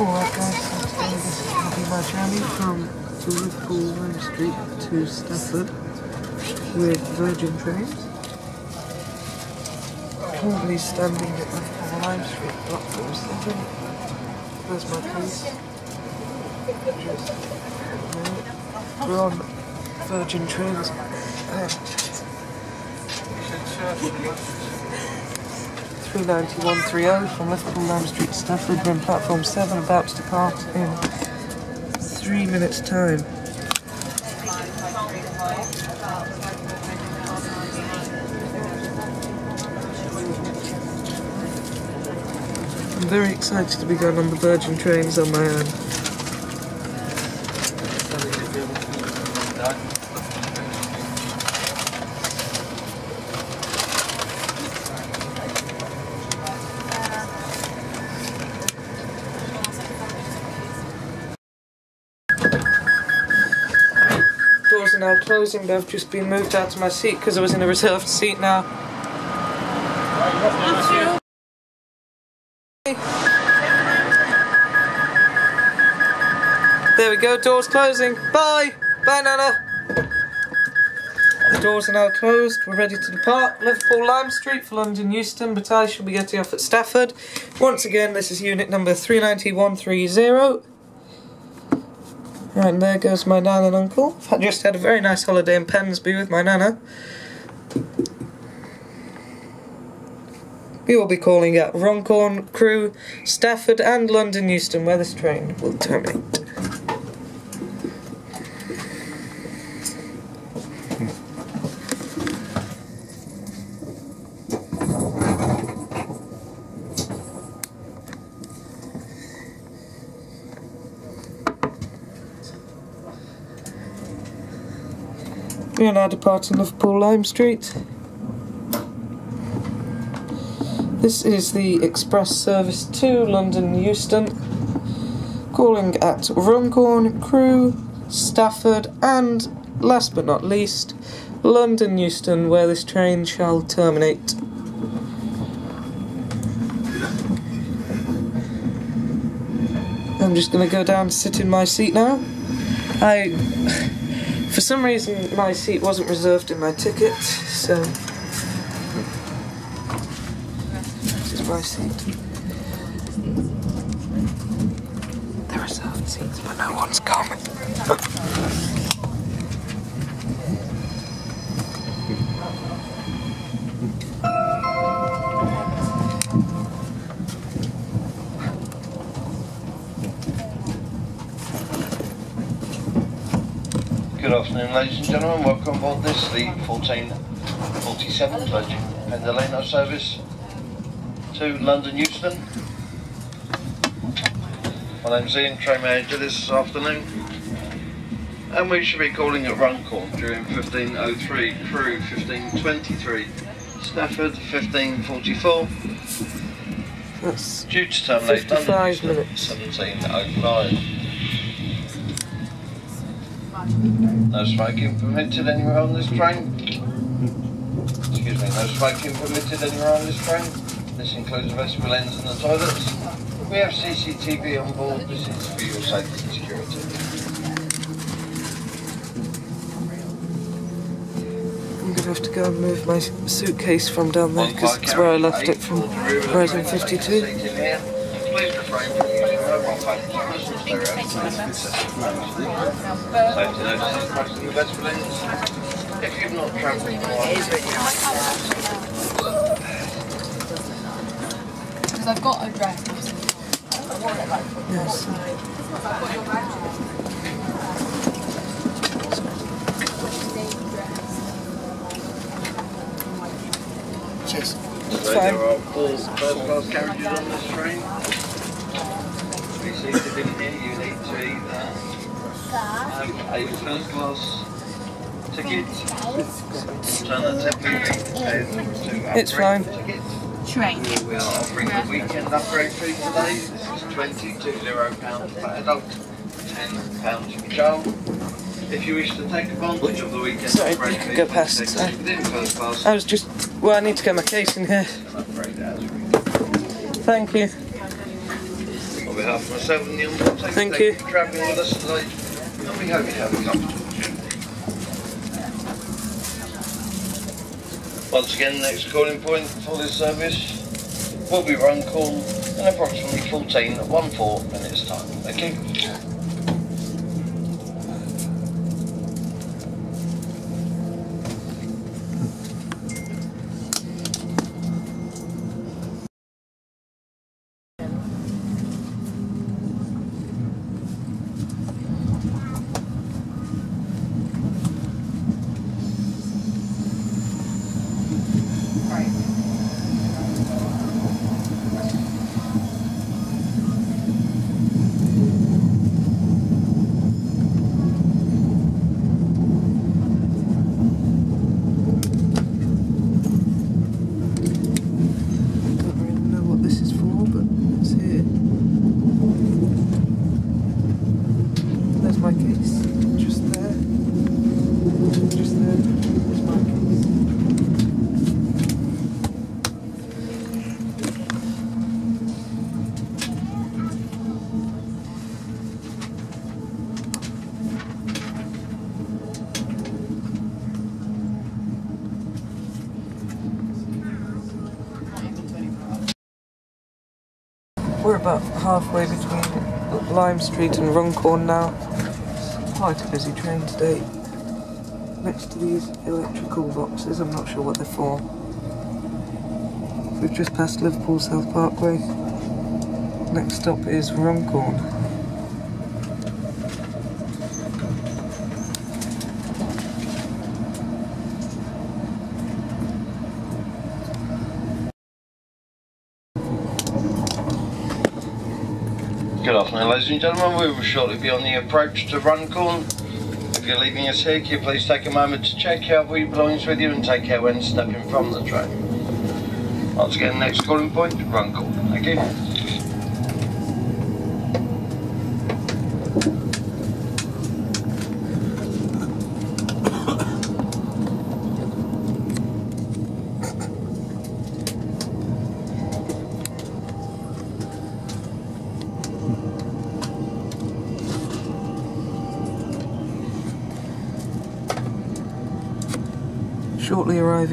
Alright guys, so today this is be my journey from Liverpool Lime Street to Stafford with Virgin Trains. Currently standing at Liverpool Lime Street platform 7. There's my place. We're on Virgin Trains. Three ninety one three zero from Liverpool Lime Street Stafford. We're platform seven, about to depart in three minutes' time. I'm very excited to be going on the Virgin trains on my own. Now closing, I've just been moved out to my seat because I was in a reserved seat now. There we go, doors closing. Bye! Bye, Nana! The doors are now closed. We're ready to depart. Liverpool Lime Street for London Euston, but I shall be getting off at Stafford. Once again, this is unit number 390130. And there goes my nan and uncle. I just had a very nice holiday in Pensby with my nana. We will be calling at Runcorn, Crewe, Stafford and London Euston where this train will terminate. Are now departing Liverpool Lime Street. This is the express service to London Euston, calling at Runcorn, Crewe, Stafford, and last but not least, London Euston, where this train shall terminate. I'm just going to go down and sit in my seat now. I. For some reason, my seat wasn't reserved in my ticket, so. This is my seat. They're reserved seats, but no one's coming. Afternoon, ladies and gentlemen. Welcome aboard this, the 1447 Virgin Pendolino service to London Euston. My name's Ian, train manager this afternoon. And we should be calling at Runcorn during 1503, Crewe 1523, Stafford 1544, That's due to terminate 55 London minutes. 1705. No smoking permitted anywhere on this train. Excuse me, no smoking permitted anywhere on this train. This includes the vestibule ends and the toilets. We have CCTV on board. This is for your safety and security. I'm gonna have to go and move my suitcase from down there because it's where I left it from Horizon 52. While, Because I've got a dress. Yes. Cheers. So fine. there are four first-class carriages on this train. To be seated in here, you need to either have a first-class ticket, alternatively to It's upgrade fine. ticket. Train. We are offering the weekend upgrade fee today. This is £22 per adult, £10 per child. If you wish to take advantage of the weekend Sorry, can go past, take sorry. within first class I was just. Well, I need to get my case in here. and upgrade as we Thank you. We'll behalf of myself and the Undertaker, Thank you. for travelling with us today. And we hope you have a comfortable journey. Once again, next calling point for this service will be Runcorn in approximately 14 14 minutes time. Thank you. Don't really know what this is for, but it's here. There's my case. Just there. Just there. There's my case. We're about halfway between Lime Street and Runcorn now. It's quite a busy train today. Next to these electrical boxes, I'm not sure what they're for. We've just passed Liverpool South Parkway. Next stop is Runcorn. Good afternoon, ladies and gentlemen. We will shortly be on the approach to Runcorn. If you're leaving us here, can you please take a moment to check your belongings with you and take care when stepping from the train. Once again, next calling point, Runcorn. Thank you.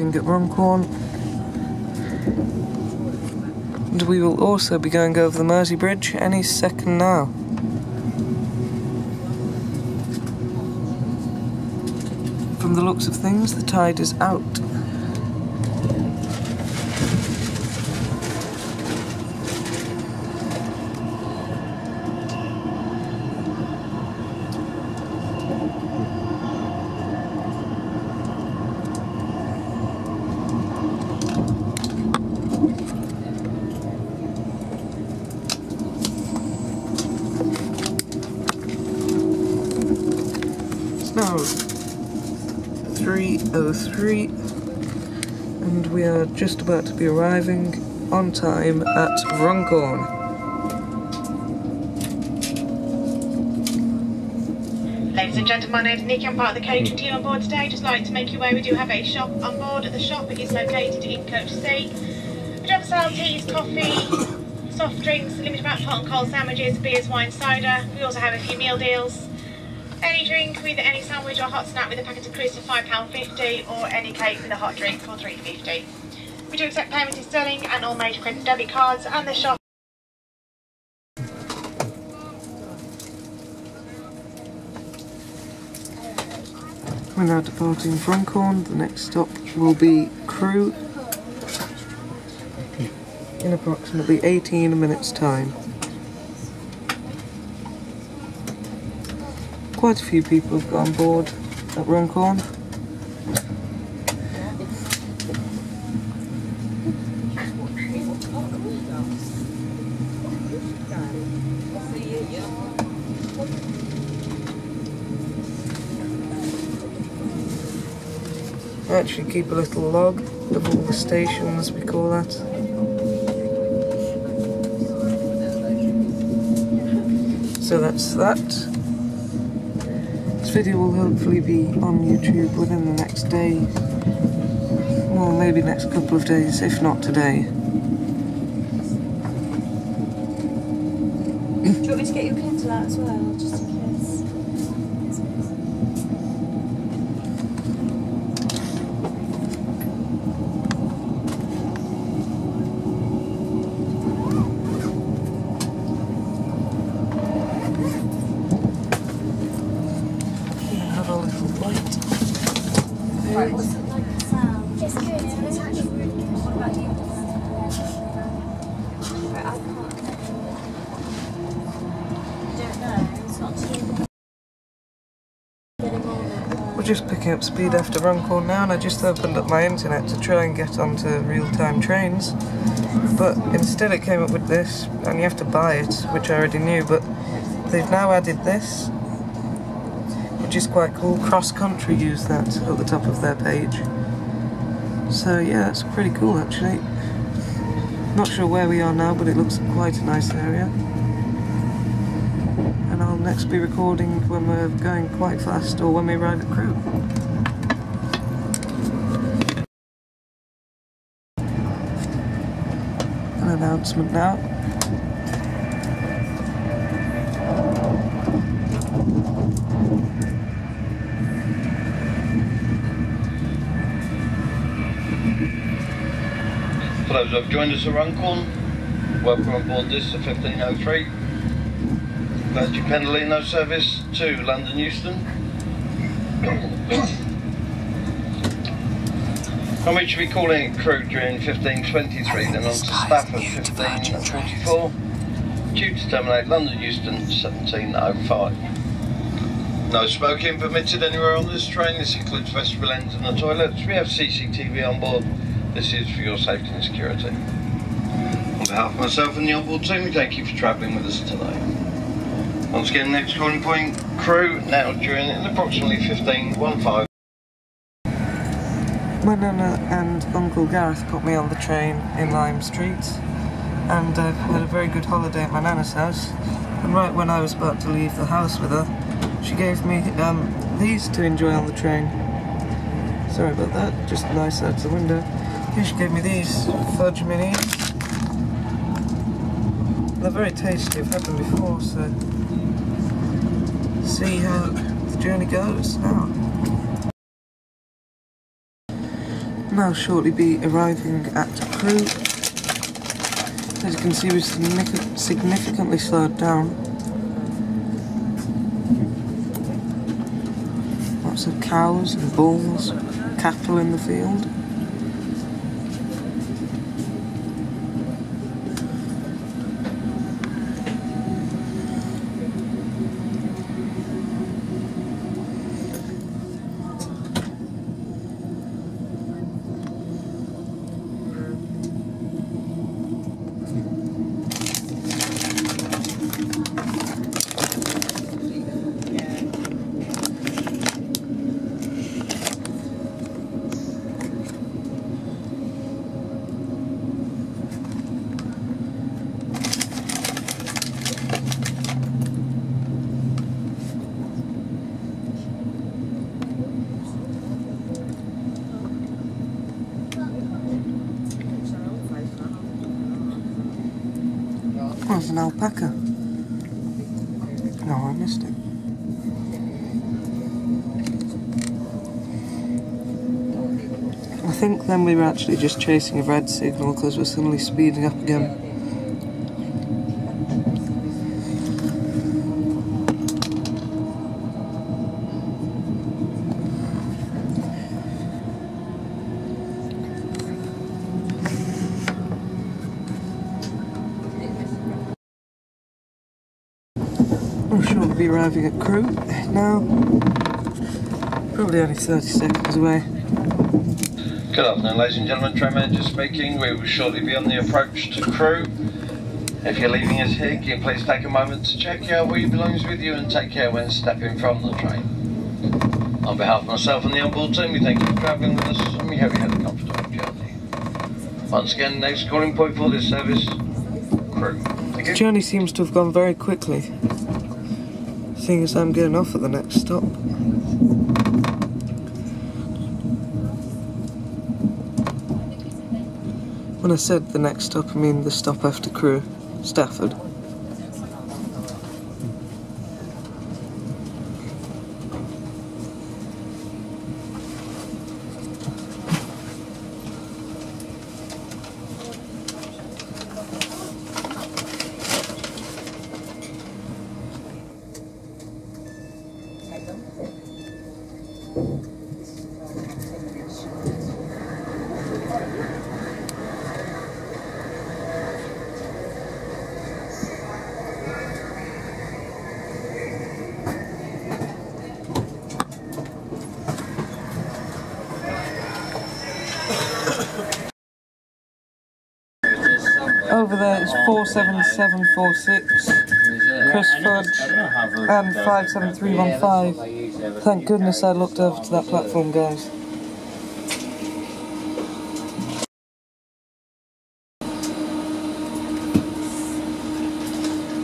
Arriving at Runcorn. And we will also be going over the Mersey Bridge any second now. From the looks of things, the tide is out. It's now 3.03 and we are just about to be arriving on time at Runcorn. Ladies and gentlemen, my name's Nikki. I'm part of the catering hmm. team on board today. Just like to make you aware we do have a shop on board. At the shop is located in Coach C. We do have sale teas, coffee, soft drinks, limited amount of hot and cold sandwiches, beers, wine, cider. We also have a few meal deals. Drink with any sandwich or hot snack with a packet of crisps for £5.50 or any cake with a hot drink for £3.50. We do accept payment in sterling and all major credit debit cards and the shop We're now departing Runcorn. The next stop will be Crewe in approximately 18 minutes' time. Quite a few people have got on board at Runcorn. I actually keep a little log of all the stations, we call that. So that's that. This video will hopefully be on YouTube within the next day. Well, maybe next couple of days, if not today. Do you want me to get your kettle out as well, just in case? Have a little bite. Right, what's it like the sound? Just good. It's actually really good. What about you? Right, I can't. Don't know. It's not too. Getting on it. Speed after Runcorn now, and I just opened up my internet to try and get onto real-time trains. But instead, it came up with this, and you have to buy it, which I already knew. But they've now added this, which is quite cool. Cross Country use that at the top of their page. So yeah, it's pretty cool actually. Not sure where we are now, but it looks quite a nice area. And I'll next be recording when we're going quite fast or when we arrive at Crewe. Announcement now. For those who have joined us at Runcorn, welcome aboard this, the 1503. Virgin Pendolino service to London Euston. and we should be calling it Crewe during 1523, then on to Stafford 1544, due to terminate London Euston 1705. No smoking permitted anywhere on this train. This includes vestibule ends and the toilets. We have CCTV on board. This is for your safety and security. On behalf of myself and the onboard team, we thank you for travelling with us today. Once again, next calling point, Crewe, now during in approximately 15.15. My nana and Uncle Gareth put me on the train in Lime Street, and I've had a very good holiday at my nana's house. And right when I was about to leave the house with her, she gave me um, these to enjoy on the train. Sorry about that, just nice out the window. Here she gave me these fudge minis. They're very tasty, I've had them before, so see how the journey goes now. Now shortly be arriving at Crewe. As you can see, we've significantly slowed down. Lots of cows and bulls, cattle in the field. There's an alpaca. No, I missed it. I think then we were actually just chasing a red signal because we're suddenly speeding up again. I'm sure we'll shortly be arriving at Crewe now. Probably only 30 seconds away. Good afternoon, ladies and gentlemen. Train manager speaking. We will shortly be on the approach to Crewe. If you're leaving us here, can you please take a moment to check out all your belongings with you and take care when stepping from the train. On behalf of myself and the onboard team, we thank you for travelling with us and we hope you had a comfortable journey. Once again, next calling point for this service, Crewe. The journey seems to have gone very quickly, seeing as I'm getting off at the next stop. When I said the next stop, I mean the stop after Crewe, Stafford. Over there is 47746. Chris Fudge and 57315. Thank goodness I looked over to that platform, guys.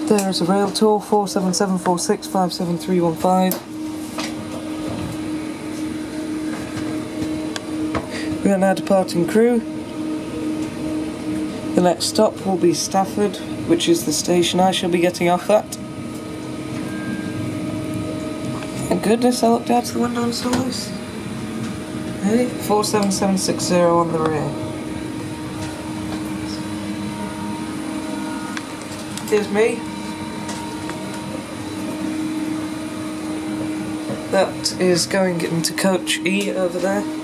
There is a rail tour 47746 57315. We are now departing Crewe. The next stop will be Stafford, which is the station I shall be getting off at. Thank goodness I looked out of the window and saw this. Hey, 47760 on the rear. Here's me. That is going into coach E over there.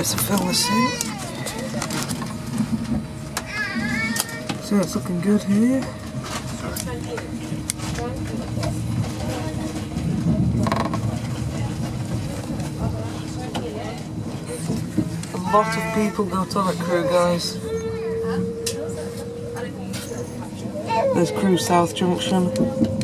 Better fill this in. So it's looking good here. A lot of people got on at Crewe, guys. There's Crewe South Junction.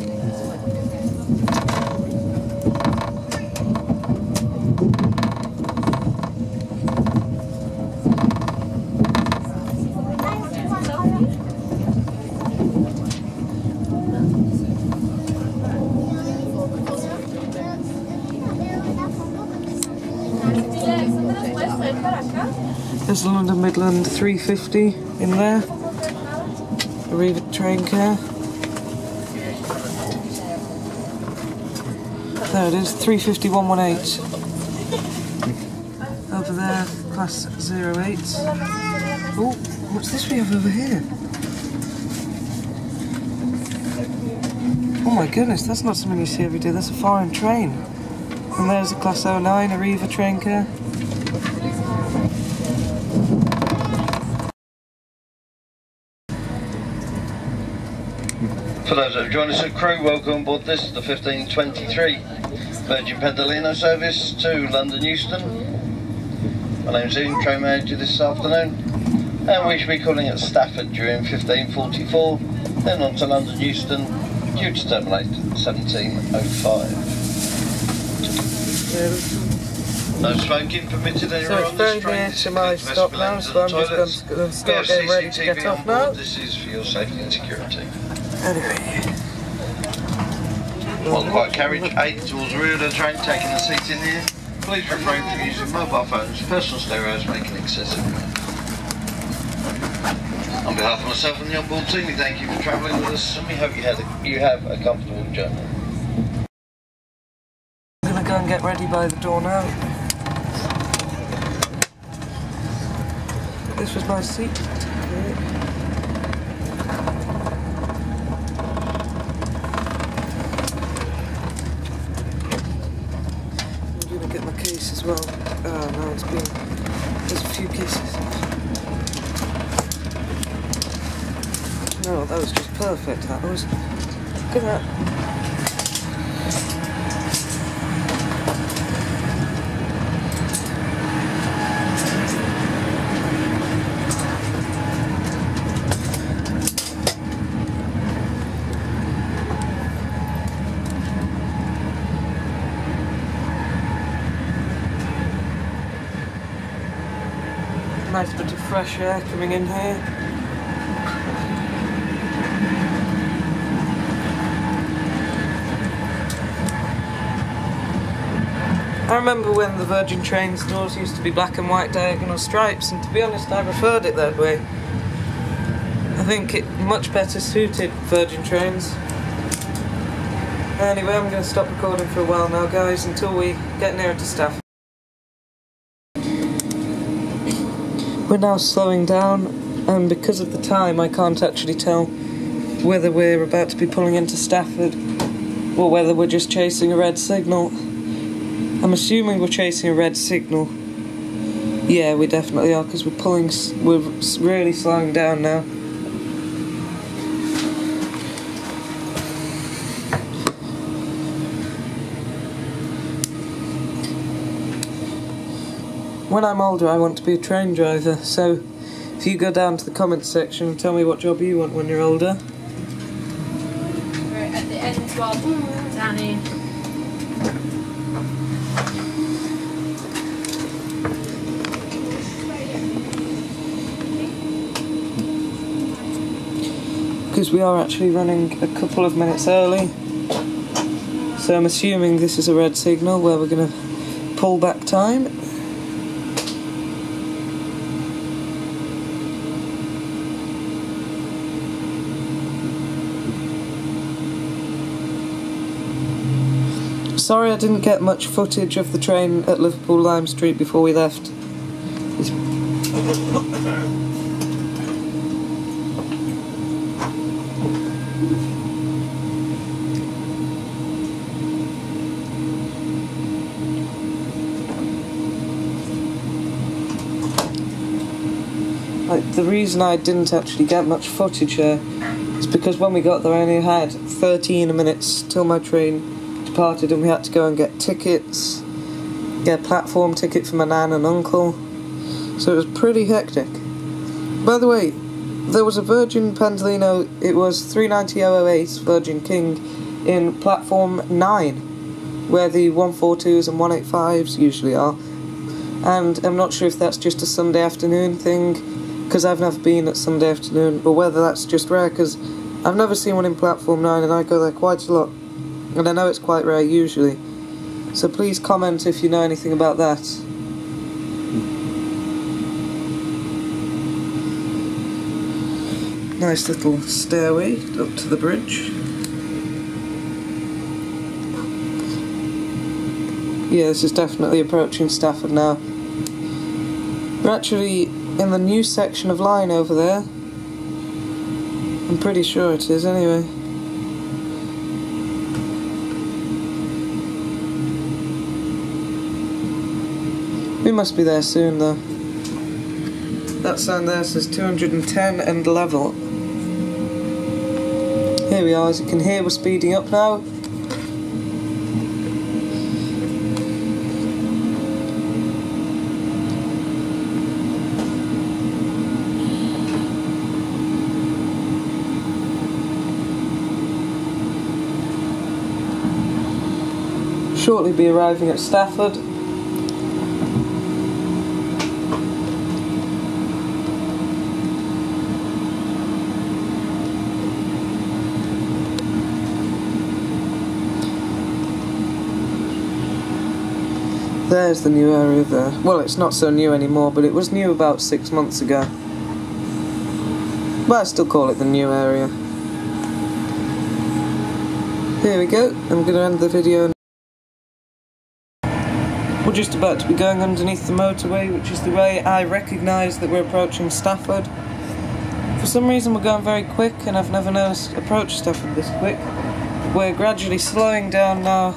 A Midland 350 in there. Arriva train care. There it is, 350 Over there, class 08. Oh, what's this we have over here? Oh my goodness, that's not something you see every day, that's a foreign train. And there's a class 09 Arriva train care. Those that have joined us at Crewe, welcome aboard board this, the 1523 Virgin Pendolino service to London Euston. My name's Ian, train manager this afternoon, and we shall be calling at Stafford during 1544, then on to London Euston, due to terminate 1705. No smoking permitted anywhere it's on this train. to stop now, so I'm just going to start getting ready to get off now. This is for your safety and security. Anyway, On quiet carriage, eight towards the rear of the train, taking the seats in here. Please refrain from using mobile phones, personal stereos, making excessive noise. On behalf of myself and the onboard team, we thank you for travelling with us and we hope you, had a, you have a comfortable journey. I'm going to go and get ready by the door now. This was my seat. I'm going to get my case as well. Oh no, it's been. There's a few cases. No, that was just perfect. That was. Look at that. Nice bit of fresh air coming in here. I remember when the Virgin Trains doors used to be black and white diagonal stripes, and to be honest, I preferred it that way. I think it much better suited Virgin Trains. Anyway, I'm going to stop recording for a while now, guys, until we get nearer to Stafford. We're now slowing down, and because of the time, I can't actually tell whether we're about to be pulling into Stafford or whether we're just chasing a red signal. I'm assuming we're chasing a red signal. Yeah, we definitely are because we're pulling, we're really slowing down now. When I'm older, I want to be a train driver, so if you go down to the comments section and tell me what job you want when you're older. Right, at the end, well, because we are actually running a couple of minutes early. So I'm assuming this is a red signal where we're going to pull back time. Sorry I didn't get much footage of the train at Liverpool Lime Street before we left. The reason I didn't actually get much footage here is because when we got there, I only had 13 minutes till my train departed, and we had to go and get tickets, get a platform ticket for my nan and uncle. So it was pretty hectic. By the way, there was a Virgin Pendolino. It was 39008 Virgin King in platform 9, where the 142s and 185s usually are. And I'm not sure if that's just a Sunday afternoon thing because I've never been at Sunday afternoon, or whether that's just rare, because I've never seen one in Platform 9 and I go there quite a lot. And I know it's quite rare usually. So please comment if you know anything about that. Nice little stairway up to the bridge. Yeah, this is definitely approaching Stafford now. We're actually in the new section of line over there. I'm pretty sure it is, anyway. We must be there soon, though. That sign there says 210 and level. Here we are, as you can hear, we're speeding up now. Shortly be arriving at Stafford. There's the new area there. Well, it's not so new anymore, but it was new about six months ago. But I still call it the new area. Here we go. I'm going to end the video. Just about to be going underneath the motorway, which is the way I recognise that we're approaching Stafford. For some reason, we're going very quick, and I've never noticed approach Stafford this quick. We're gradually slowing down now,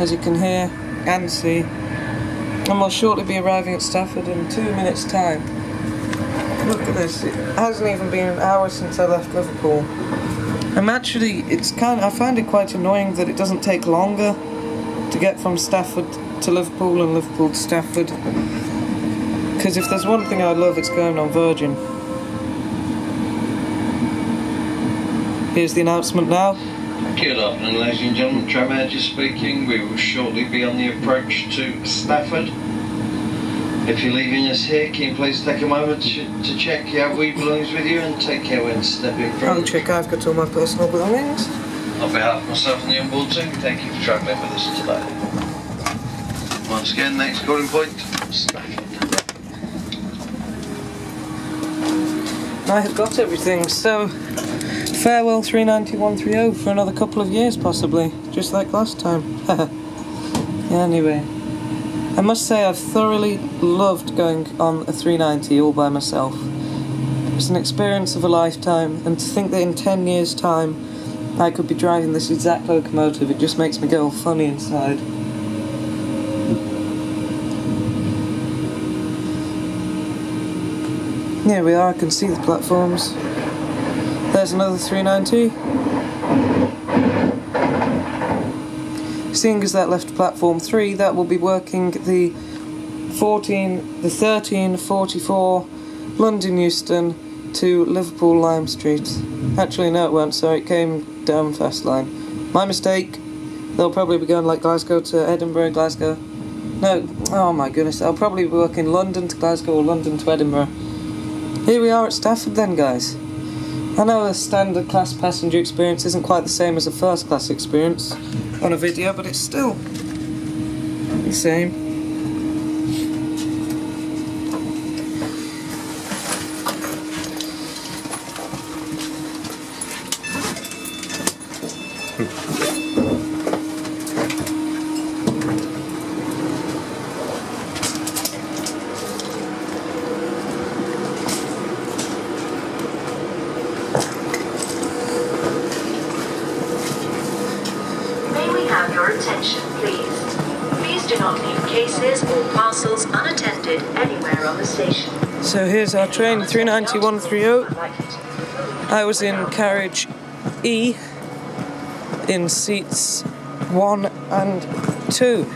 as you can hear and see, and we'll shortly be arriving at Stafford in two minutes' time. Look at this, it hasn't even been an hour since I left Liverpool. I'm actually, it's kind of, I find it quite annoying that it doesn't take longer to get from Stafford to Liverpool and Liverpool to Stafford. Because if there's one thing I love, it's going on Virgin. Here's the announcement now. Good afternoon, ladies and gentlemen. Tram Manager speaking. We will shortly be on the approach to Stafford. If you're leaving us here, can you please take a moment to, to check your wee belongings with you and take care when stepping I'll from. check I've got all my personal belongings. On behalf myself and the onboard team, thank you for travelling with us today. Once again, next calling point. I have got everything, so farewell 390130 for another couple of years, possibly, just like last time. anyway, I must say I've thoroughly loved going on a 390 all by myself. It's an experience of a lifetime, and to think that in 10 years' time I could be driving this exact locomotive, it just makes me go all funny inside. Here we are, I can see the platforms. There's another 390. Seeing as that left platform 3, that will be working the 14, the 1344 London Euston to Liverpool Lime Street. Actually, no, it weren't, sorry, it came down Fast Line. My mistake. They'll probably be going like Glasgow to Edinburgh, Glasgow. No, oh my goodness, I'll probably be working London to Glasgow or London to Edinburgh. Here we are at Stafford then, guys. I know the standard class passenger experience isn't quite the same as a first class experience on a video, but it's still the same. May we have your attention, please? Please do not leave cases or parcels anywhere on the station. So here's our train 39130. I was in carriage E in seats 1 and 2.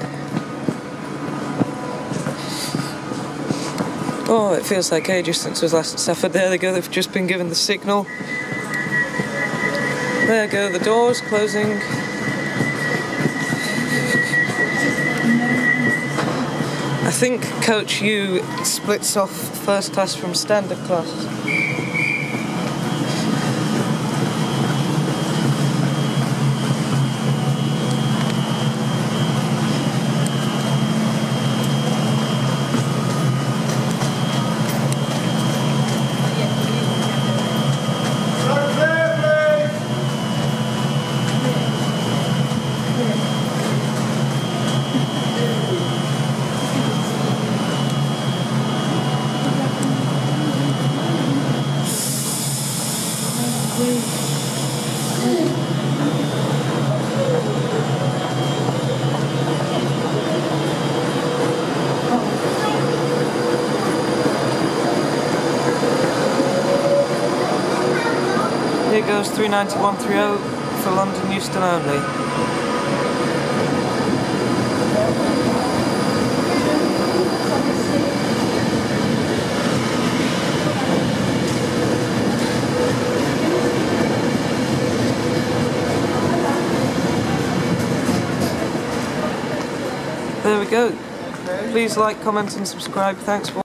Oh, it feels like ages since I was last Stafford. There they go, they've just been given the signal. There go the doors closing. Think Coach U splits off first class from standard class. Goes 39130 for London Euston only. There we go. Please like, comment and subscribe. Thanks for